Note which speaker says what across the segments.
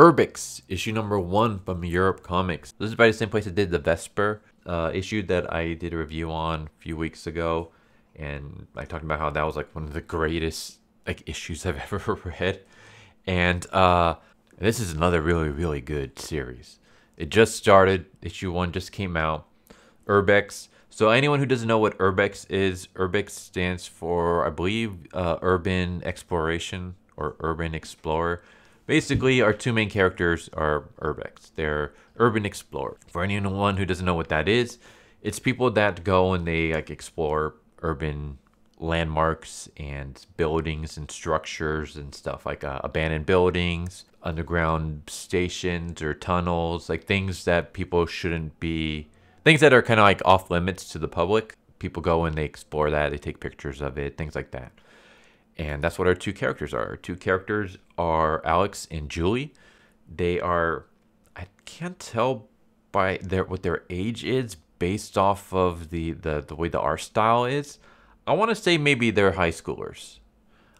Speaker 1: Urbex, issue number one from Europe Comics. This is by the same place that did the Vesper uh, issue that I did a review on a few weeks ago. And I talked about how that was like one of the greatest like issues I've ever read. And uh, this is another really, really good series. It just started. Issue one just came out. Urbex. So anyone who doesn't know what Urbex is, Urbex stands for, I believe, uh, Urban Exploration or Urban Explorer. Basically, our two main characters are Urbex. They're urban explorer. For anyone who doesn't know what that is, it's people that go and they like explore urban landmarks and buildings and structures and stuff like uh, abandoned buildings, underground stations or tunnels, like things that people shouldn't be, things that are kind of like off limits to the public. People go and they explore that, they take pictures of it, things like that. And that's what our two characters are. Our two characters are Alex and Julie. They are, I can't tell by their what their age is based off of the, the, the way the art style is. I want to say maybe they're high schoolers.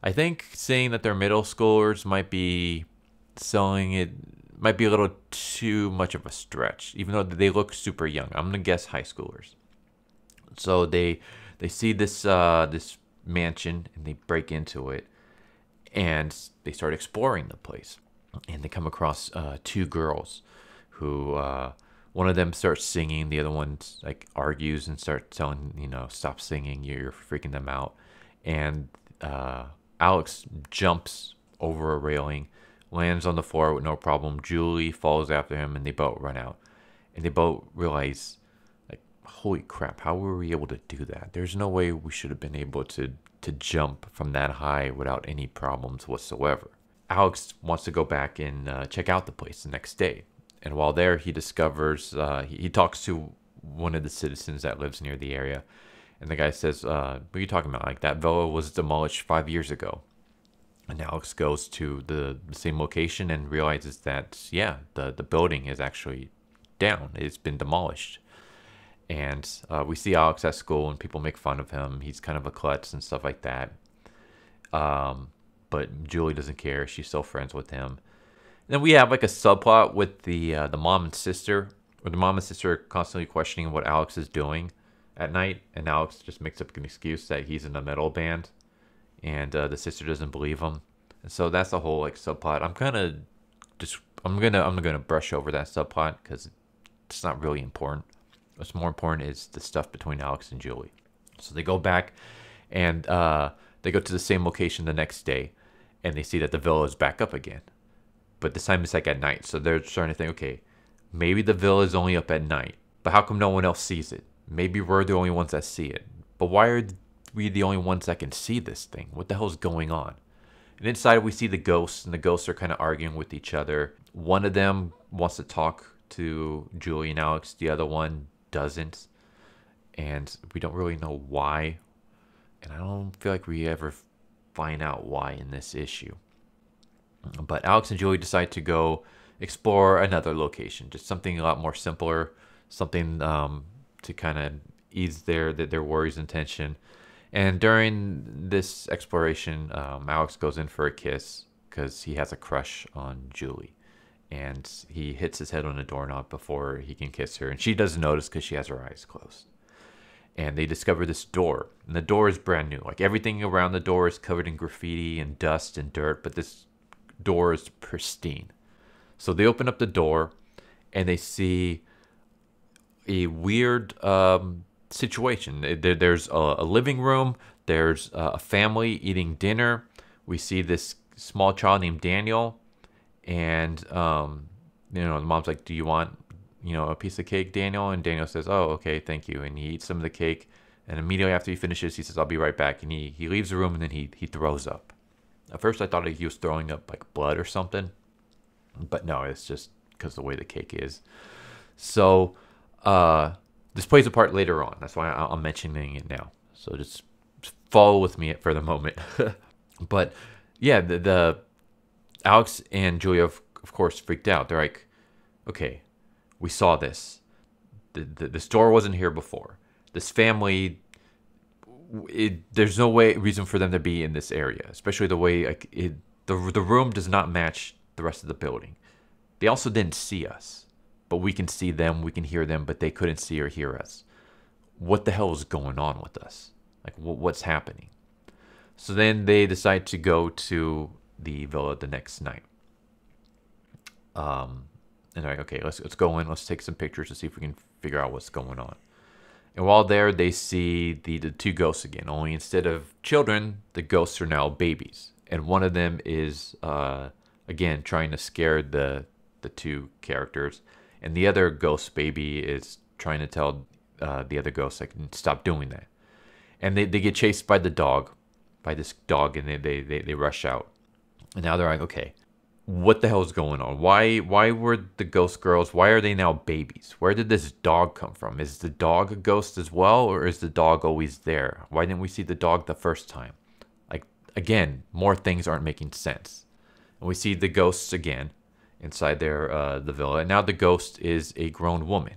Speaker 1: I think saying that they're middle schoolers might be selling it might be a little too much of a stretch, even though they look super young. I'm gonna guess high schoolers. So they they see this uh, this mansion and they break into it and they start exploring the place. And they come across uh, two girls who uh, one of them starts singing the other one like argues and starts telling you know stop singing you're freaking them out. And uh, alex jumps over a railing lands on the floor with no problem. Julie falls after him and they both run out. And they both realize holy crap, how were we able to do that? There's no way we should have been able to to jump from that high without any problems whatsoever. Alex wants to go back and uh, check out the place the next day. And while there, he discovers, uh, he, he, talks to one of the citizens that lives near the area. And the guy says, uh, What are you talking about? Like, that villa was demolished five years ago. And Alex goes to the, the same location and realizes that, yeah, the, the building is actually down, it's been demolished and uh, we see Alex at school and people make fun of him. He's kind of a klutz and stuff like that. Um, but Julie doesn't care. She's still friends with him. And then we have like a subplot with the uh, the mom and sister, where the mom and sister are constantly questioning what Alex is doing at night, and Alex just makes up an excuse that he's in a metal band, and uh, the sister doesn't believe him. And so that's the whole like subplot. I'm kind of just I'm gonna I'm gonna brush over that subplot because it's not really important. What's more important is the stuff between Alex and Julie. So they go back and uh, they go to the same location the next day and they see that the villa is back up again. But this time it's like at night. So they're starting to think, okay, maybe the villa is only up at night. But how come no one else sees it? Maybe we're the only ones that see it. But why are we the only ones that can see this thing? What the hell is going on? And inside we see the ghosts, and the ghosts are kind of arguing with each other. One of them wants to talk to Julie and Alex. The other one doesn't, and we don't really know why. And I don't feel like we ever find out why in this issue. But Alex and Julie decide to go explore another location, just something a lot more simpler, something um, to kind of ease their, their worries and tension. And during this exploration, um, Alex goes in for a kiss because he has a crush on Julie and he hits his head on a doorknob before he can kiss her. And she doesn't notice because she has her eyes closed. And they discover this door, and the door is brand new. Like everything around the door is covered in graffiti and dust and dirt, but this door is pristine. So they open up the door, and they see a weird um, situation. there's a, living room. There's a family eating dinner. We see this small child named Daniel and um, you know the mom's like, "Do you want you know a piece of cake, Daniel?" And Daniel says, "Oh, okay, thank you." And he eats some of the cake, and immediately after he finishes, he says, "I'll be right back." And he he leaves the room, and then he he throws up. At first, I thought he was throwing up like blood or something, but no, it's just because the way the cake is. So, uh, this plays a part later on. That's why I'm mentioning it now. So just follow with me for the moment. but yeah, the, the Alex and Julia, of, of course, freaked out. They're like, okay, we saw this. The, the, the store wasn't here before. This family, it, there's no way reason for them to be in this area, especially the way like it, the, the room does not match the rest of the building. They also didn't see us, but we can see them, we can hear them, but they couldn't see or hear us. What the hell is going on with us? Like, what's happening? So then they decide to go to the villa the next night. Um, and they're like, okay, let's let's go in, let's take some pictures to see if we can figure out what's going on. And while there, they see the, the two ghosts again. Only instead of children, the ghosts are now babies, and one of them is uh, again trying to scare the the two characters, and the other ghost baby is trying to tell uh, the other ghost like stop doing that. And they, they get chased by the dog, by this dog, and they, they, they, they rush out. And now they're like, okay, what the hell is going on? Why why were the ghost girls? Why are they now babies? Where did this dog come from? Is the dog a ghost as well, or is the dog always there? Why didn't we see the dog the first time? Like again, more things aren't making sense. And we see the ghosts again inside their uh, the villa, and now the ghost is a grown woman,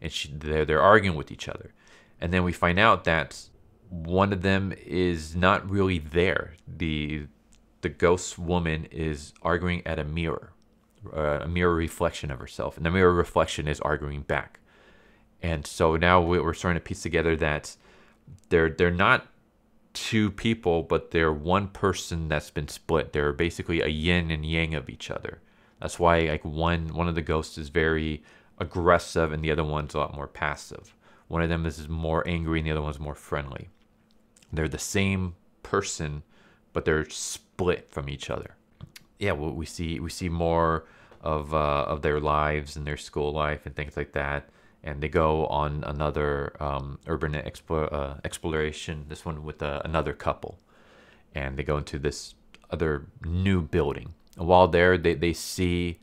Speaker 1: and she they're they're arguing with each other, and then we find out that one of them is not really there. The the ghost woman is arguing at a mirror, uh, a mirror reflection of herself, and the mirror reflection is arguing back. And so now we're starting to piece together that they're they're not two people, but they're one person that's been split. They're basically a yin and yang of each other. That's why like one one of the ghosts is very aggressive and the other one's a lot more passive. One of them is more angry and the other one's more friendly. They're the same person, but they're split from each other. Yeah, well, we see we see more of uh, of their lives and their school life and things like that. And they go on another um, urban uh, exploration. This one with uh, another couple, and they go into this other new building. And while there, they they see,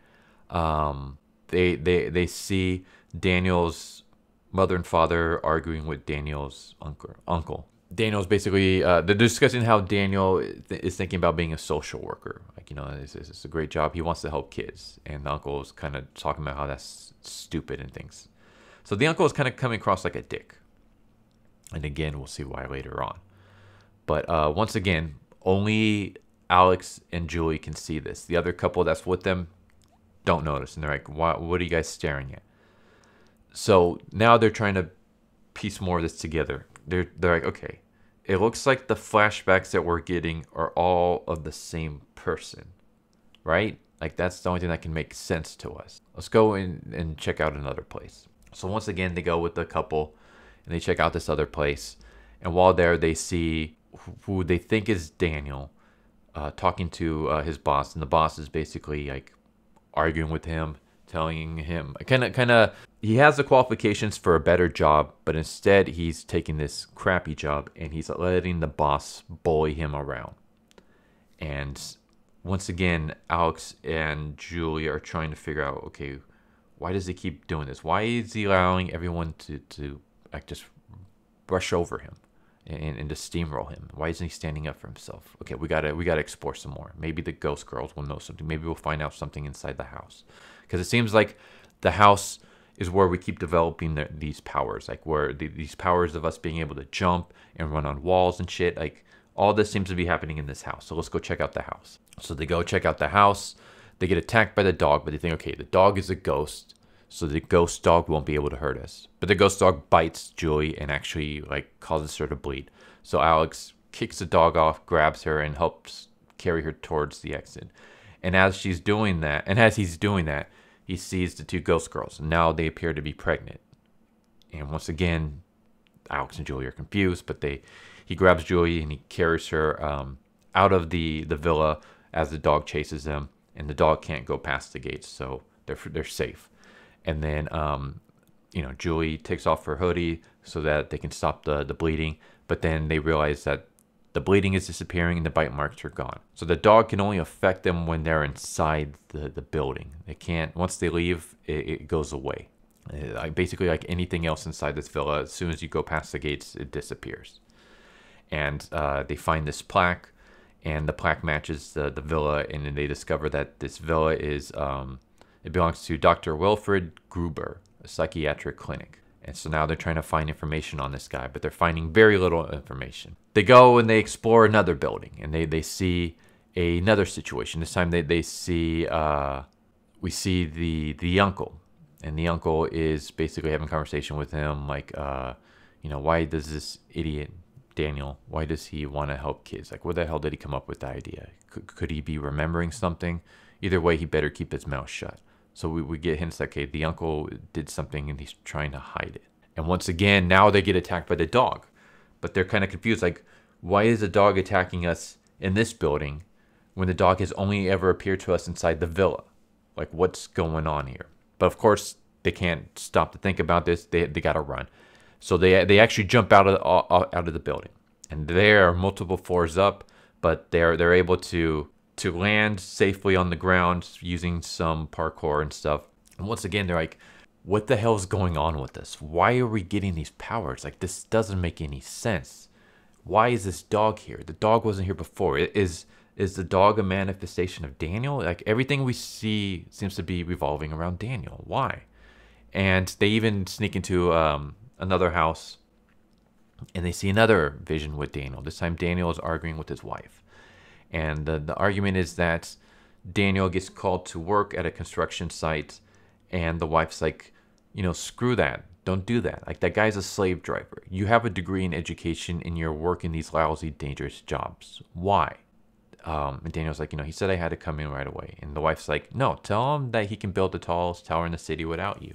Speaker 1: um, they they they see Daniel's mother and father arguing with Daniel's uncle uncle Daniel's basically uh, they're discussing how Daniel is thinking about being a social worker. Like you know, it's, it's a great job. He wants to help kids, and the uncle is kind of talking about how that's stupid and things. So the uncle is kind of coming across like a dick. And again, we'll see why later on. But uh, once again, only Alex and Julie can see this. The other couple that's with them don't notice, and they're like, "What? What are you guys staring at?" So now they're trying to piece more of this together they're they're like, okay, it looks like the flashbacks that we're getting are all of the same person, right? Like that's the only thing that can make sense to us. Let's go in and check out another place. So once again, they go with the couple, and they check out this other place. And while there, they see who they think is Daniel, uh, talking to uh, his boss, and the boss is basically like arguing with him telling him kind of kind of he has the qualifications for a better job, but instead he's taking this crappy job and he's letting the boss bully him around. And once again, Alex and Julia are trying to figure out, okay, why does he keep doing this? Why is he allowing everyone to to like just brush over him and, and to steamroll him? Why isn't he standing up for himself? Okay, we gotta we gotta explore some more. Maybe the ghost girls will know something. Maybe we'll find out something inside the house because it seems like the house is where we keep developing the, these powers, like where the, these powers of us being able to jump and run on walls and shit. Like all this seems to be happening in this house. So let's go check out the house. So they go check out the house. They get attacked by the dog, but they think, okay, the dog is a ghost, so the ghost dog won't be able to hurt us. But the ghost dog bites Julie and actually like causes her to bleed. So Alex kicks the dog off, grabs her, and helps carry her towards the exit. And as she's doing that, and as he's doing that, he sees the two ghost girls. Now they appear to be pregnant. And once again, Alex and Julie are confused, but they he grabs Julie and he carries her um, out of the, the villa as the dog chases them. And the dog can't go past the gates, so they're they're safe. And then um, you know Julie takes off her hoodie so that they can stop the the bleeding. But then they realize that the bleeding is disappearing and the bite marks are gone. So the dog can only affect them when they're inside the, the building. They can't, once they leave, it, it goes away. Uh, basically, like anything else inside this villa, as soon as you go past the gates, it disappears. And uh, they find this plaque, and the plaque matches the, the villa, and then they discover that this villa is, um, it belongs to Dr. Wilfred Gruber, a psychiatric clinic. And so now they're trying to find information on this guy, but they're finding very little information. They go and they explore another building and they, they see a, another situation. This time they, they see uh, we see the the uncle, and the uncle is basically having a conversation with him, like, uh, you know, why does this idiot Daniel, why does he want to help kids? Like, where the hell did he come up with the idea? Could, could he be remembering something? Either way, he better keep his mouth shut. So we, we get hints that, okay, the uncle did something and he's trying to hide it. And once again, now they get attacked by the dog. But they're kind of confused, like, why is the dog attacking us in this building when the dog has only ever appeared to us inside the villa? Like, what's going on here? But of course, they can't stop to think about this. They, they got to run. So they, they actually jump out of, out of the building. And there are multiple floors up, but they're, they're able to, to land safely on the ground using some parkour and stuff. And once again, they're like, what the hell is going on with this? Why are we getting these powers? Like, this doesn't make any sense. Why is this dog here? The dog wasn't here before. Is is the dog a manifestation of Daniel? Like everything we see seems to be revolving around Daniel. Why? And they even sneak into um, another house and they see another vision with Daniel. This time, Daniel is arguing with his wife. And the, the argument is that Daniel gets called to work at a construction site, and the wife's like, you know, screw that. Don't do that. Like, that guy's a slave driver. You have a degree in education, and you're working these lousy, dangerous jobs. Why? Um, and Daniel's like, you know, he said I had to come in right away. And the wife's like, no, tell him that he can build the tallest tower in the city without you.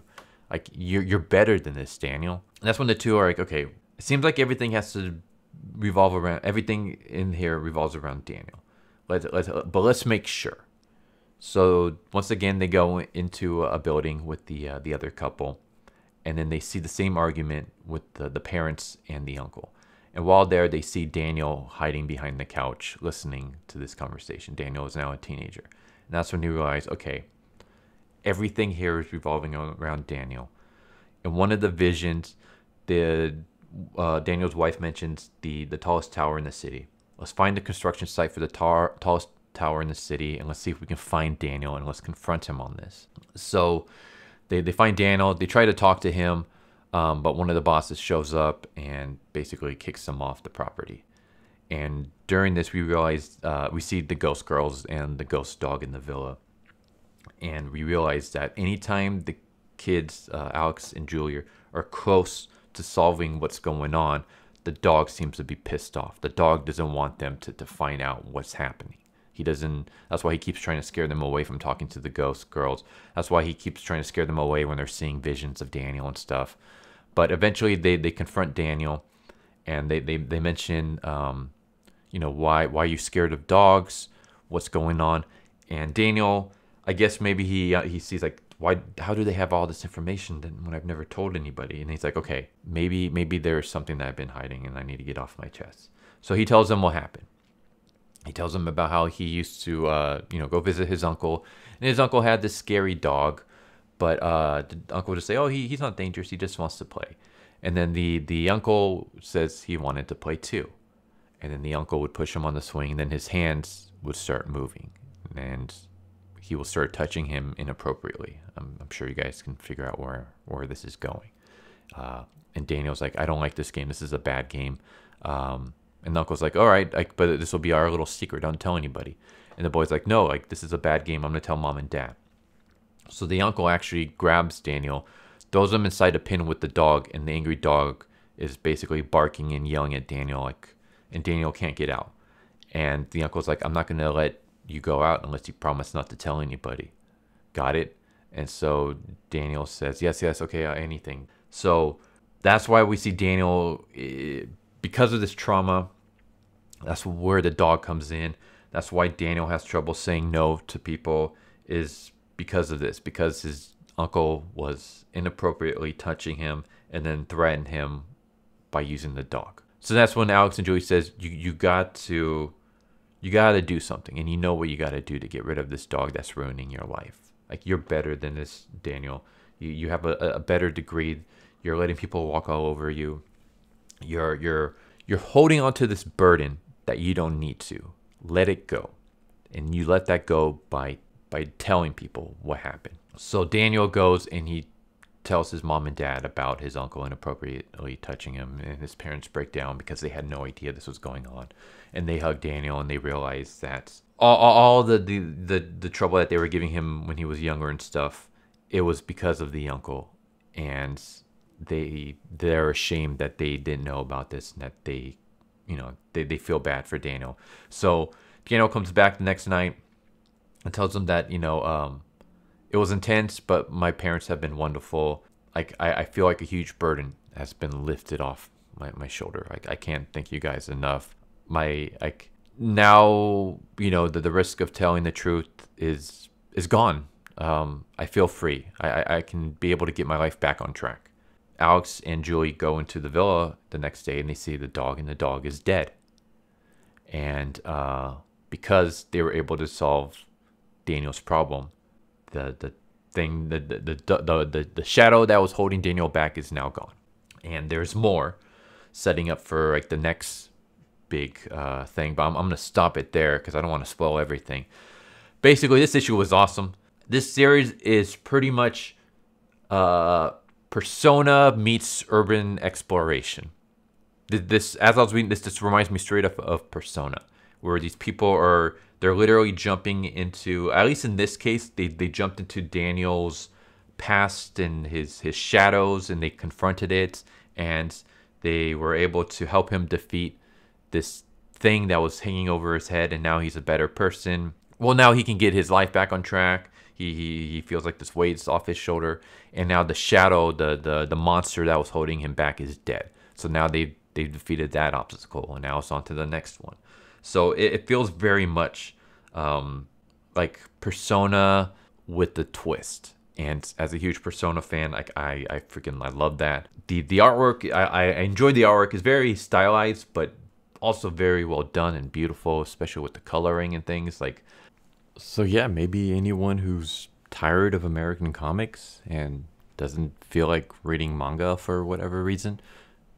Speaker 1: Like, you're, you're better than this, Daniel. And that's when the two are like, okay, it seems like everything has to revolve around, everything in here revolves around Daniel. Let's, let's, but let's make sure. So once again, they go into a building with the uh, the other couple, and then they see the same argument with the, the parents and the uncle. And while there, they see Daniel hiding behind the couch, listening to this conversation. Daniel is now a teenager, and that's when he realized, okay, everything here is revolving around Daniel. In one of the visions, the uh, Daniel's wife mentions the the tallest tower in the city. Let's find the construction site for the tar- tallest tower in the city and let's see if we can find Daniel and let's confront him on this. So they, they find Daniel, they try to talk to him, um, but one of the bosses shows up and basically kicks them off the property. And during this, we realize uh, we see the ghost girls and the ghost dog in the villa. And we realize that anytime the kids, uh, Alex and Julia, are close to solving what's going on, the dog seems to be pissed off. The dog doesn't want them to, to find out what's happening. He doesn't. That's why he keeps trying to scare them away from talking to the ghost girls. That's why he keeps trying to scare them away when they're seeing visions of Daniel and stuff. But eventually, they they confront Daniel, and they they they mention, um, you know, why why are you scared of dogs? What's going on? And Daniel, I guess maybe he uh, he sees like why how do they have all this information then when I've never told anybody? And he's like, okay, maybe maybe there's something that I've been hiding and I need to get off my chest. So he tells them what happened he tells him about how he used to, uh, you know, go visit his uncle, and his uncle had this scary dog, but uh, the uncle would just say, "Oh, he, he's not dangerous. He just wants to play." And then the the uncle says he wanted to play too, and then the uncle would push him on the swing, and then his hands would start moving, and he will start touching him inappropriately. I'm, I'm sure you guys can figure out where where this is going. Uh, and Daniel's like, "I don't like this game. This is a bad game." Um, and the uncle's like, all right, but this will be our little secret. Don't tell anybody. And the boy's like, no, like, this is a bad game. I'm to tell mom and dad. So the uncle actually grabs Daniel, throws him inside a pin with the dog, and the angry dog is basically barking and yelling at Daniel, like, and Daniel can't get out. And the uncle's like, I'm not going to let you go out unless you promise not to tell anybody. Got it? And so Daniel says, yes, yes, okay, uh, anything. So that's why we see Daniel eh, because of this trauma, that's where the dog comes in. That's why Daniel has trouble saying no to people is because of this, because his uncle was inappropriately touching him and then threatened him by using the dog. So that's when Alex and Julie says you you got to you got to do something and you know what you got to do to get rid of this dog that's ruining your life. Like you're better than this Daniel. You you have a, a better degree. You're letting people walk all over you you're you're you're holding onto this burden that you don't need to. Let it go. And you let that go by by telling people what happened. So Daniel goes and he tells his mom and dad about his uncle inappropriately touching him, and his parents break down because they had no idea this was going on. And they hug Daniel, and they realize that all, all the, the, the, the trouble that they were giving him when he was younger and stuff, it was because of the uncle. And they they're ashamed that they didn't know about this and that they you know they, they feel bad for Daniel. So Daniel comes back the next night and tells them that, you know, um, it was intense, but my parents have been wonderful. Like I, I feel like a huge burden has been lifted off my, my shoulder. Like I can't thank you guys enough. My like now, you know, the, the risk of telling the truth is is gone. Um, I feel free. I, I can be able to get my life back on track. Alex and Julie go into the villa the next day and they see the dog, and the dog is dead. And uh, because they were able to solve Daniel's problem, the the thing the the, the the the the shadow that was holding Daniel back is now gone, and there's more setting up for like the next big uh, thing. But I'm, I'm gonna stop it there because I don't want to spoil everything. Basically, this issue was awesome. This series is pretty much uh, Persona meets urban exploration. This, as I was reading this, this reminds me straight up of Persona, where these people are they're literally jumping into at least in this case they, they jumped into daniel's past and his his shadows and they confronted it and they were able to help him defeat this thing that was hanging over his head and now he's a better person. Well now he can get his life back on track. He, he, he feels like this weight's off his shoulder and now the shadow the, the the monster that was holding him back is dead. So now they they defeated that obstacle and now it's on to the next one so it, it feels very much um, like Persona with the twist. And as a huge Persona fan, like I, I freaking I love that. The the artwork I, I enjoy the artwork is very stylized, but also very well done and beautiful, especially with the coloring and things. Like so yeah, maybe anyone who's tired of American comics and doesn't feel like reading manga for whatever reason,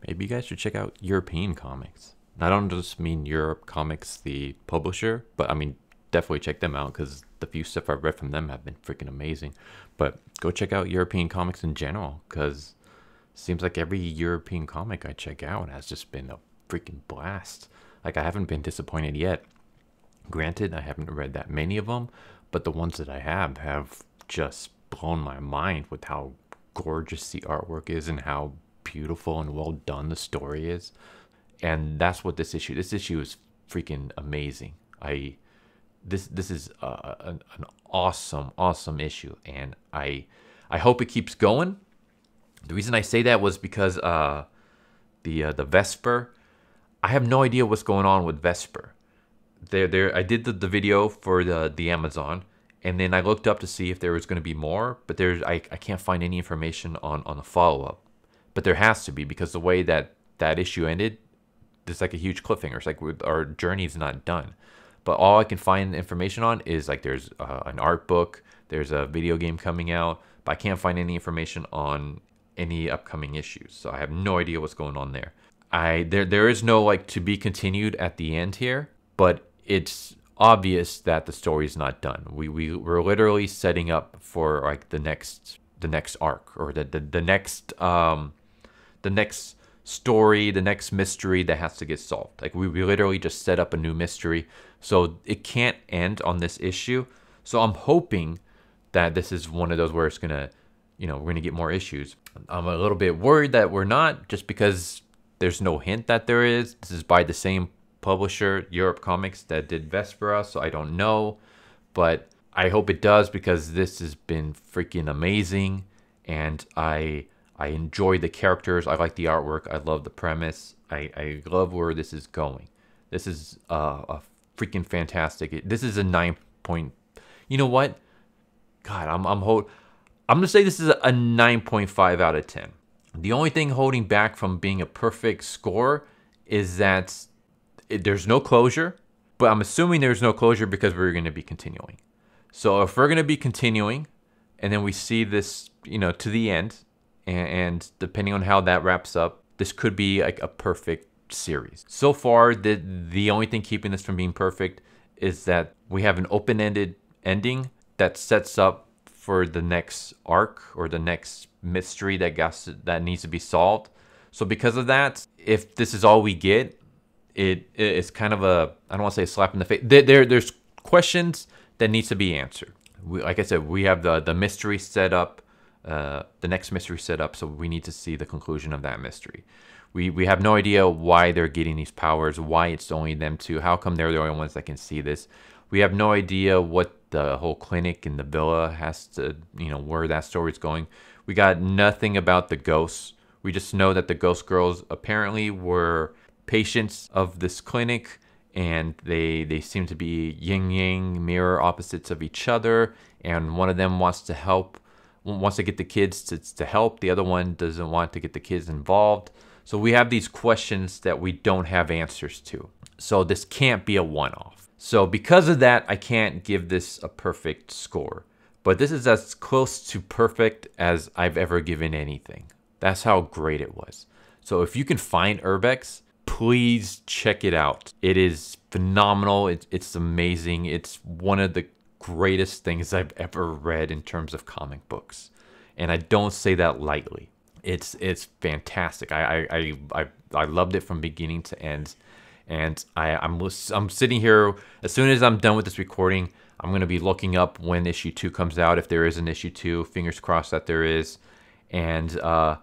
Speaker 1: maybe you guys should check out European comics. I don't just mean Europe Comics, the publisher, but I mean definitely check them out because the few stuff I've read from them have been freaking amazing. But go check out European comics in general because it seems like every European comic I check out has just been a freaking blast. Like I haven't been disappointed yet. Granted, I haven't read that many of them, but the ones that I have have just blown my mind with how gorgeous the artwork is and how beautiful and well done the story is and that's what this issue. This issue is freaking amazing. I this this is uh, an, an awesome awesome issue, and I I hope it keeps going. The reason I say that was because uh, the uh, the Vesper. I have no idea what's going on with Vesper. There there I did the, the video for the the Amazon and then I looked up to see if there was going to be more, but there's I, I can't find any information on on the follow up. But there has to be because the way that that issue ended, there's like a huge cliffhanger. It's like our journey's not done. But all I can find information on is like there's uh, an art book, there's a video game coming out, but I can't find any information on any upcoming issues. So I have no idea what's going on there. I there there is no like to be continued at the end here, but it's obvious that the story is not done. We we we're literally setting up for like the next the next arc or the the, the next um the next story, the next mystery that has to get solved. Like we, we literally just set up a new mystery. So it can't end on this issue. So I'm hoping that this is one of those where it's gonna, you know, we're gonna get more issues. I'm a little bit worried that we're not, just because there's no hint that there is. This is by the same publisher, Europe Comics, that did Vespera, so I don't know. But I hope it does because this has been freaking amazing. And I I enjoy the characters. I like the artwork. I love the premise. I, I love where this is going. This is uh, a freaking fantastic. This is a nine point. You know what? God, I'm I'm hold. I'm gonna say this is a 9.5 out of 10. The only thing holding back from being a perfect score is that it, there's no closure. But I'm assuming there's no closure because we're to be continuing. So if we're to be continuing, and then we see this, you know, to the end, and, and depending on how that wraps up, this could be like a perfect series. So far, the the only thing keeping this from being perfect is that we have an open-ended ending that sets up for the next arc or the next mystery that got that needs to be solved. So because of that, if this is all we get, it it's kind of a I don't want to say a slap in the face. There, there there's questions that needs to be answered. We, like I said, we have the the mystery set up, uh, the next mystery set up, so we need to see the conclusion of that mystery. We we have no idea why they're getting these powers, why it's only them two, how come they're the only ones that can see this. We have no idea what the whole clinic in the villa has to, you know, where that story's going. We got nothing about the ghosts. We just know that the ghost girls apparently were patients of this clinic and they they seem to be yin yang mirror opposites of each other and one of them wants to help wants to get the kids to, to help the other one doesn't want to get the kids involved so we have these questions that we don't have answers to so this can't be a one-off so because of that i can't give this a perfect score but this is as close to perfect as i've ever given anything that's how great it was so if you can find urbex please check it out. It is phenomenal. It, it's amazing. It's one of the greatest things I've ever read in terms of comic books, and I don't say that lightly. It's it's fantastic. I I I I loved it from beginning to end, and I I'm I'm sitting here as soon as I'm done with this recording. I'm gonna be looking up when issue two comes out, if there is an issue two. Fingers crossed that there is, and uh,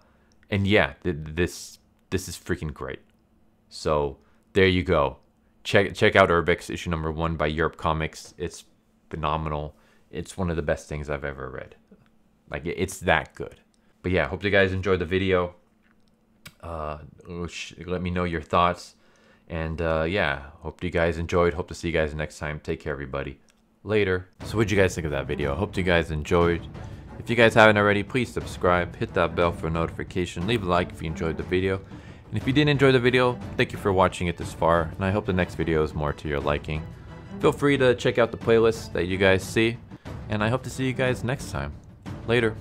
Speaker 1: and yeah, th- this this is freaking great. So there you go. Check check out Urbex issue number one by Europe Comics. It's phenomenal. It's one of the best things I've ever read. Like it's that good. But yeah, hope you guys enjoyed the video. Uh, let me know your thoughts. And uh, yeah, hope you guys enjoyed. Hope to see you guys next time. Take care, everybody. Later. So what did you guys think of that video? Hope you guys enjoyed. If you guys haven't already, please subscribe, hit that bell for notification, leave a like if you enjoyed the video. And if you did enjoy the video, thank you for watching it this far, and I hope the next video is more to your liking. Feel free to check out the playlist that you guys see, and I hope to see you guys next time. Later.